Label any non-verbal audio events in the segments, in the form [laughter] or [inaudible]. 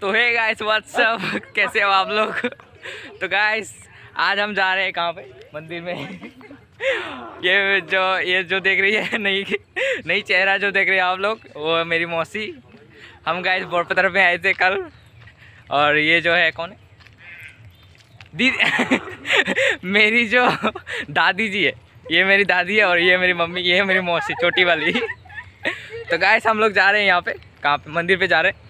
तो है guys what's up कैसे हो आप लोग? [laughs] तो गाइस आज हम जा रहे हैं कहाँ पे? मंदिर में। [laughs] ये जो ये जो देख रही है, [laughs] नई नई चेहरा जो देख रहे हैं आप लोग, वो मेरी मौसी। हम गाइस बोरपत्र में आए थे कल। और ये जो है, कौन है? दीदी मेरी जो दादी जी है। ये मेरी दादी है और ये मेरी मम्मी, ये है मेरी मौसी छोटी वाली। तो गाइस हम लोग जा रहे हैं यहाँ पे, कहाँ पे? मंदिर पे जा रहे हैं।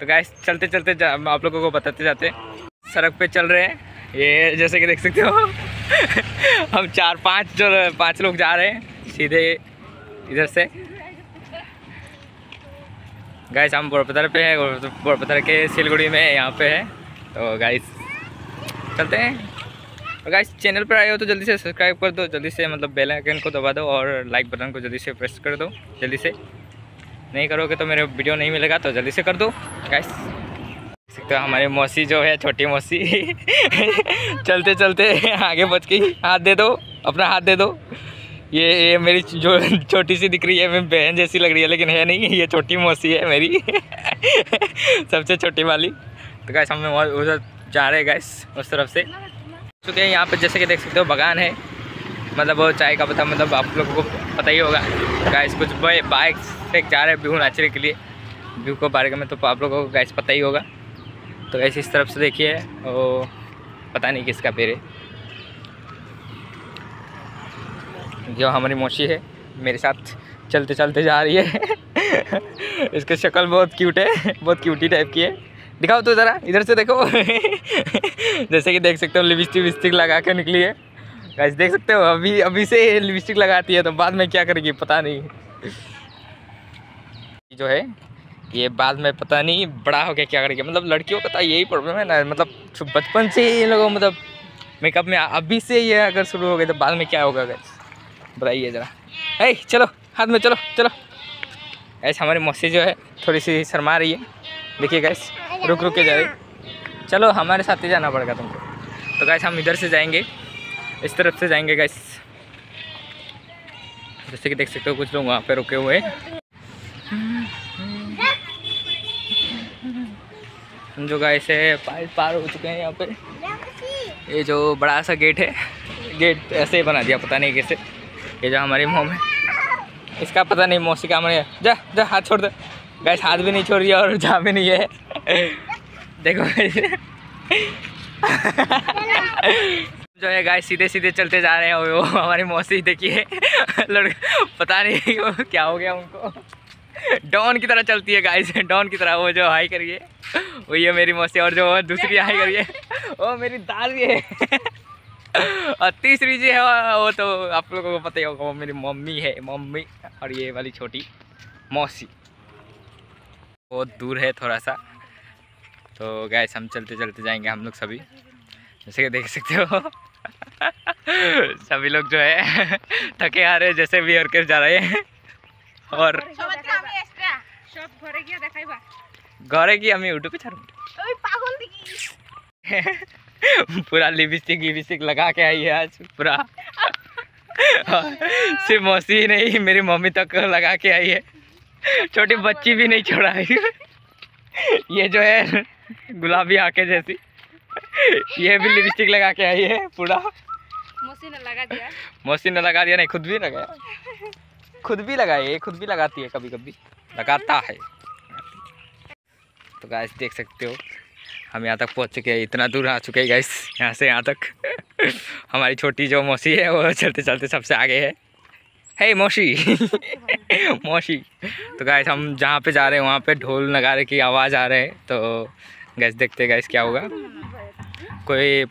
तो गाइस चलते चलते आप लोगों को बताते जाते सड़क पे चल रहे हैं। ये जैसे कि देख सकते हो। [laughs] हम चार, पाँच जो, पाँच लोग जा रहे हैं, सीधे इधर से। गाइस हम बोरपतर पे है बोरपतर के सिलगुड़ी में यहाँ पे है। तो गाइस चलते हैं। और गाइस चैनल पर आए हो तो जल्दी से सब्सक्राइब कर दो, जल्दी से मतलब बेल आइकन को दबा दो और लाइक बटन को जल्दी से प्रेस कर दो, जल्दी से। नहीं करोगे तो मेरे वीडियो नहीं मिलेगा तो जल्दी से कर दो। गाइस सकते हो हमारी मौसी जो है, छोटी मौसी। [laughs] चलते चलते आगे बच गई हाथ दे दो, अपना हाथ दे दो। ये ये मेरी जो [laughs] छोटी सी दिख रही है मेरी बहन जैसी लग रही है, लेकिन है नहीं, ये छोटी मौसी है मेरी। [laughs] सबसे छोटी वाली। तो गैस हम उधर जा रहे हैं गैस उस तरफ़ से। चुके हैं यहाँ पर जैसे कि देख सकते हो, बगान है। मतलब वो चाय का पता मतलब आप लोगों को पता ही होगा। गैस कुछ बाइक से जा रहे हैं व्यू नाचने के लिए। व्यू को बारे में तो आप लोगों को गैस पता ही होगा। तो ऐसे इस तरफ़ से देखिए, वो पता नहीं किसका पेड़ है। जो हमारी मौसी है, मेरे साथ चलते चलते जा रही है। [laughs] इसकी शक्ल बहुत क्यूट है, बहुत क्यूटी टाइप की है। दिखाओ तो ज़रा, इधर से देखो। [laughs] जैसे कि देख सकते हो लिपस्टिक विस्टिक लगा के निकली है। गैस देख सकते हो, अभी अभी से लिपस्टिक लगाती है तो बाद में क्या करेगी, पता नहीं। [laughs] जो है ये बाद में पता नहीं बड़ा हो गया क्या करेगी मतलब लड़कियों का तो यही प्रॉब्लम है ना मतलब बचपन से ये लोगों मतलब मेकअप में अभी से ये अगर शुरू हो गए तो बाद में क्या होगा गैस बताइए ज़रा। है चलो, हाथ में चलो चलो। ऐसे हमारी मौसी जो है, थोड़ी सी शर्मा रही है। देखिए गैस रुक रुक के जा रही। चलो, हमारे साथ ही जाना पड़ेगा तुमको। तो गैस हम इधर से जाएँगे। इस तरफ़ से जाएँगे गैस जैसे कि देख सकते हो, कुछ लोग वहाँ पे रुके हुए हम जो गाय से पार पार हो चुके हैं यहाँ पे। ये जो बड़ा सा गेट है गेट ऐसे ही बना दिया, पता नहीं कैसे। ये जो हमारी मोम है, इसका पता नहीं मौसी का हमारे जा जा, हाथ छोड़ दे। गैस हाथ भी नहीं छोड़ रही और जा भी नहीं है। देखो [laughs] जो है गाय सीधे सीधे चलते जा रहे हैं। वो हमारी मौसी देखिए, लड़का, पता नहीं [laughs] क्या हो गया उनको। डॉन की तरह चलती है गाय से डॉन की तरह वो जो हाई करिए। वो ये मेरी मौसी और जो दूसरी हाई करिए। वो मेरी दादी है। और तीसरी जी है वो तो आप लोगों को पता ही होगा वो मेरी मम्मी है मम्मी और ये वाली छोटी मौसी। बहुत दूर है थोड़ा सा। तो गैस हम चलते चलते जाएँगे हम लोग सभी। जैसे कि देख सकते हो। सभी लोग जो है थके आ रहे जैसे भी और जा रहे हैं। और ঘরে কি আমি ইউটিউবে ছাড়ব पूरा लिपस्टिक लिपस्टिक लगा के आई है आज पूरा सिर्फ मौसी नहीं मेरी मम्मी तक लगा के आई है छोटी बच्ची भी नहीं छोड़ा है ये जो है गुलाबी आके जैसी ये भी लिपस्टिक लगा के आई है पूरा मौसी ने लगा दिया मौसी ने लगा दिया नहीं खुद भी लगाया खुद भी लगाए खुद भी लगाती है कभी कभी लगाता है। तो गाइस देख सकते हो, हम यहाँ तक पहुँच चुके हैं, इतना दूर आ चुके हैं गाइस यहाँ से यहाँ तक। [laughs] हमारी छोटी जो मौसी है, वो चलते चलते सबसे आगे है। हे मौसी! [laughs] मौसी! तो गाइस हम जहाँ पे जा रहे हैं, वहाँ पे ढोल नगारे की आवाज़ आ रहे हैं। तो गैस देखते गैस क्या होगा। कोई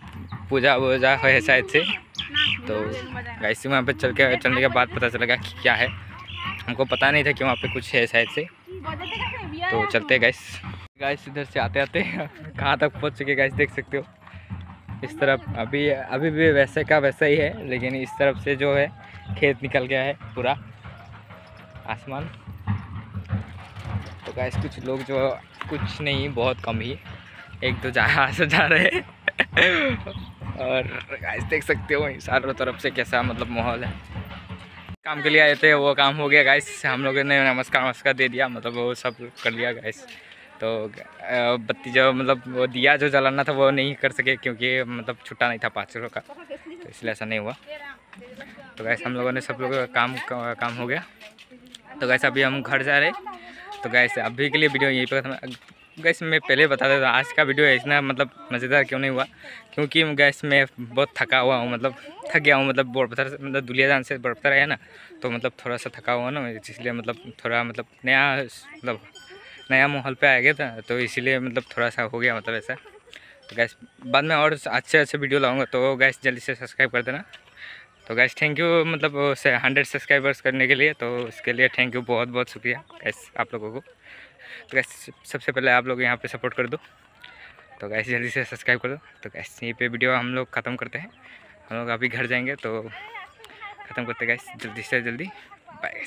पूजा वूजा है शायद से। तो गैस वहाँ पे चल के, चलने के बाद पता चलेगा कि क्या है। हमको पता नहीं था कि वहाँ पे कुछ है शायद से। तो चलते गैस गैस इधर से आते आते। कहाँ तक पहुँच चुके गैस देख सकते हो। इस तरफ़ अभी अभी भी वैसे का वैसा ही है, लेकिन इस तरफ़ से जो है, खेत निकल गया है पूरा। आसमान। तो गैस कुछ लोग जो, कुछ नहीं, बहुत कम ही। एक दो जहाँ से [laughs] जा रहे हैं। और गैस देख सकते हो चारों तरफ़ से कैसा मतलब माहौल है। काम के लिए आए थे, वो काम हो गया गैस हम लोगों ने नमस्कार नमस्कार दे दिया मतलब वो सब कर लिया गैस तो बत्ती जो मतलब वो दिया, जो जलाना था, वो नहीं कर सके क्योंकि मतलब छुट्टा नहीं था पाँच सौ का। तो इसलिए ऐसा नहीं हुआ। तो गैस हम लोगों ने सब लोगों का काम काम हो गया। तो गैस अभी हम घर जा रहे तो गैस अभी के लिए वीडियो यहीं पर गैस मैं पहले बता देता आज का वीडियो इतना मतलब मज़ेदार क्यों नहीं हुआ? क्योंकि गैस मैं बहुत थका हुआ हूँ मतलब थक गया हूँ मतलब बड़पथर से मतलब दुलिया जान से बड़पथर है ना? तो मतलब थोड़ा सा थका हुआ ना, इसलिए मतलब थोड़ा मतलब नया मतलब नया माहौल पे आ गया था तो इसीलिए मतलब थोड़ा सा हो गया मतलब ऐसा। तो गैस बाद में और अच्छे अच्छे वीडियो लाऊँगा तो गैस जल्दी से सब्सक्राइब कर देना। तो गैस थैंक यू मतलब हंड्रेड सब्सक्राइबर्स करने के लिए तो उसके लिए थैंक यू बहुत बहुत शुक्रिया गैस आप लोगों को। तो गैस सबसे पहले आप लोग यहाँ पे सपोर्ट कर दो। तो गैस जल्दी से सब्सक्राइब कर दो। तो कैसे यहीं पे वीडियो हम लोग ख़त्म करते हैं। हम लोग अभी घर जाएँगे तो ख़त्म करते गैस जल्दी से जल्दी। बाय